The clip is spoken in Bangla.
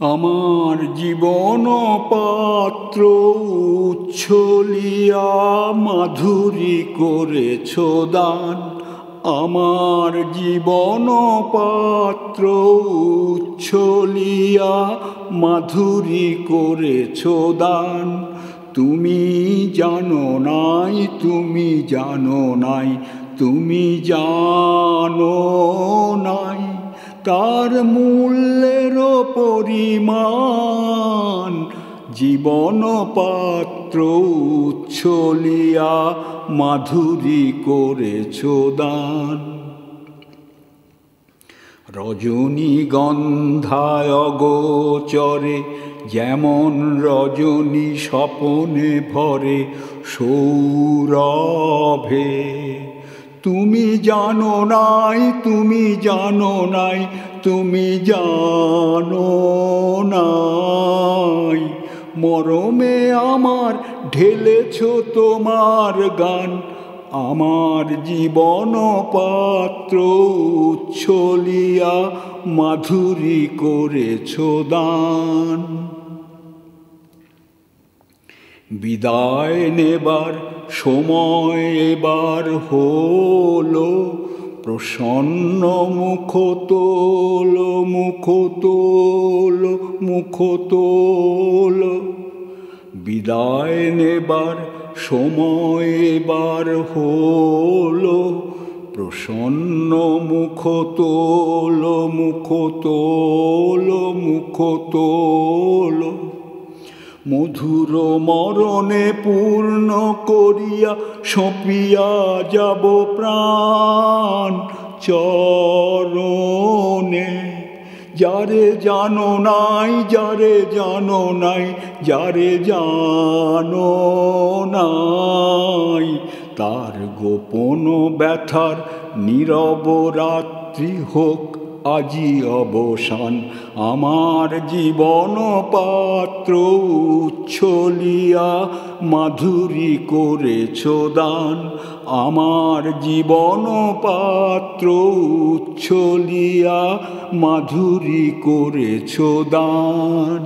আমার জীবন পাত্র উচ্ছলিয়া মাধুরী করেছ দান। আমার জীবন পাত্র উচ্ছলিয়া মাধুরী করেছ দান। তুমি জানো নাই, তুমি জানো নাই, তুমি জানো নাই। তার মূল্যের পরিমাণ, জীবন পাত্র উচ্ছলিয়া মাধুরী করেছ দান। রজনী গন্ধায় গোচরে যেমন রজনী স্বপনে ভরে সৌরভে। তুমি জানো নাই, তুমি জানো নাই তুমি জানো নাই। মরমে আমার ঢেলেছ তোমার গান। আমার জীবন পাত্র উচ্ছলিয়া মাধুরী করেছ দান। বিদায় নেবার সময় এবার হলো। প্রসন্ন মুখ তোল মুখ তোল মুখ তোল বিদায় নেবার সময় এবার হলো। প্রসন্ন মুখ তোল মুখ তোল মুখ তোল মধুর মরণে পূর্ণ করিয়া সপিয়া যাব প্রাণ চরণে। যারে জানো নাই, যারে জানো নাই, যারে জানো নাই, তার গোপন ব্যথার নীরব রাত্রি হোক। আজি অবসান। আমার জীবন পাত্র উচ্ছলিয়া মাধুরী করেছ দান। আমার জীবন পাত্র উচ্ছলিয়া মাধুরী করেছ দান।